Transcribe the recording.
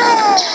go!